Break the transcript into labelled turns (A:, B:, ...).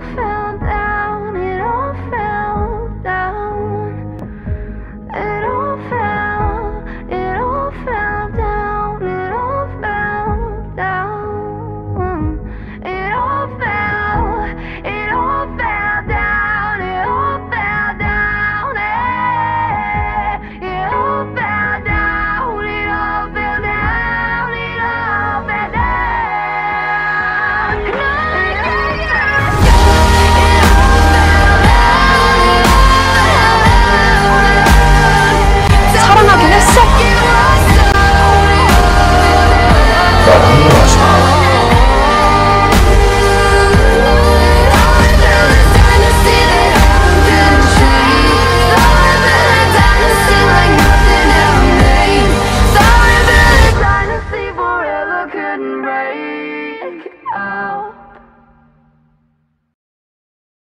A: fast. couldn't break.